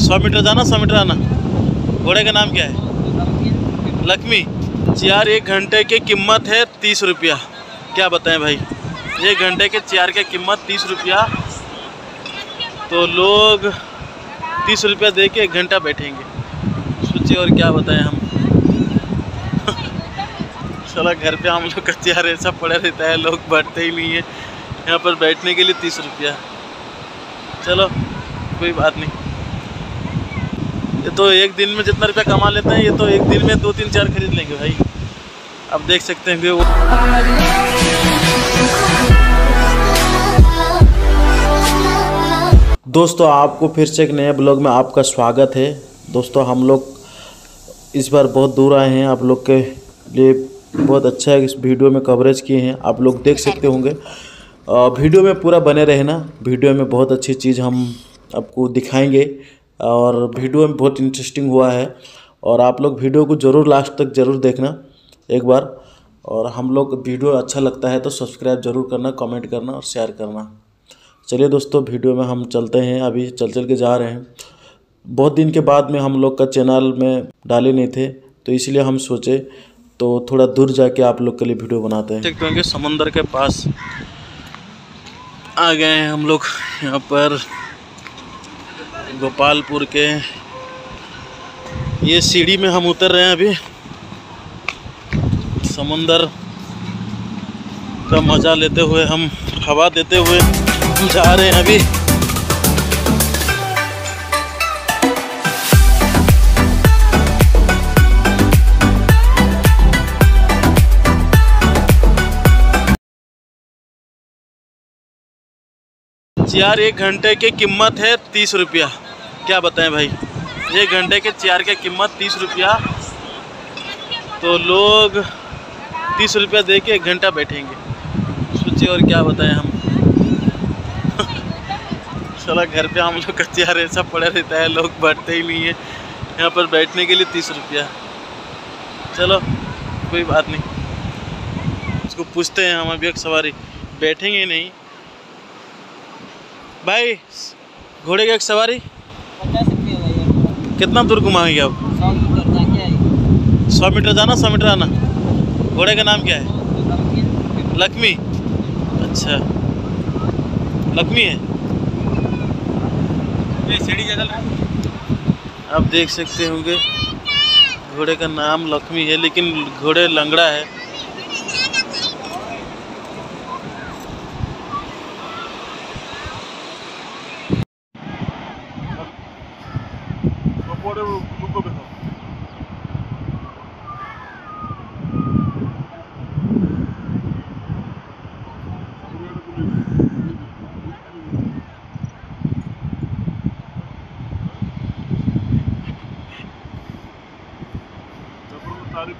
सौ मीटर जाना सौ मीटर आना। घोड़े का नाम क्या है? लक्ष्मी। चार एक घंटे की कीमत है तीस रुपया। क्या बताएँ भाई? एक घंटे के चार की कीमत तीस रुपया। तो लोग तीस रुपया दे के एक घंटा बैठेंगे। सोचिए और क्या बताएँ हम। साला घर पे हम लोग का चेयर ऐसा पड़ा रहता है लोग बैठते ही नहीं है। यहाँ पर बैठने के लिए तीस रुपया। चलो। कोई बात नहीं। ये तो एक दिन में जितना रुपया कमा लेते हैं, ये तो एक दिन में दो तीन चार खरीद लेंगे भाई। अब देख सकते हैं वो। दोस्तों, आपको फिर से एक नए ब्लॉग में आपका स्वागत है। दोस्तों, हम लोग इस बार बहुत दूर आए हैं। आप लोग के लिए बहुत अच्छा है इस वीडियो में कवरेज किए हैं। आप लोग देख सकते होंगे। वीडियो में पूरा बने रहना। वीडियो में बहुत अच्छी चीज़ हम आपको दिखाएँगे और वीडियो में बहुत इंटरेस्टिंग हुआ है और आप लोग वीडियो को ज़रूर लास्ट तक ज़रूर देखना एक बार और हम लोग वीडियो अच्छा लगता है तो सब्सक्राइब ज़रूर करना कमेंट करना और शेयर करना। चलिए दोस्तों, वीडियो में हम चलते हैं। अभी चल चल के जा रहे हैं। बहुत दिन के बाद में हम लोग का चैनल में डाले नहीं थे तो इसलिए हम सोचे तो थोड़ा दूर जाके आप लोग के लिए वीडियो बनाते हैं। होंगे समुंदर के पास आ गए हैं हम लोग। यहाँ पर गोपालपुर के। ये सीढ़ी में हम उतर रहे हैं अभी। समुंदर का मज़ा लेते हुए हम हवा देते हुए जा रहे हैं अभी। चार एक घंटे की कीमत है तीस रुपया। क्या बताएँ भाई? एक घंटे के चार की कीमत तीस रुपया। तो लोग तीस रुपया दे के एक घंटा बैठेंगे। सोचिए और क्या बताएँ हम। साला घर पे हम लोग का चेयर ऐसा पड़ा रहता है, लोग बैठते ही नहीं है। यहाँ पर बैठने के लिए तीस रुपया। चलो, कोई बात नहीं। उसको पूछते हैं हम अभी एक सवारी, बैठेंगे नहीं। भाई घोड़े की एक सवारी। कितना दूर घुमाएँगे आप? सौ मीटर सौ मीटर जाना सौ मीटर आना। घोड़े का नाम क्या है? लक्ष्मी। अच्छा। लक्ष्मी है? सीढ़ी आप देख सकते होंगे घोड़े का नाम लक्ष्मी है लेकिन घोड़े लंगड़ा है। Tarık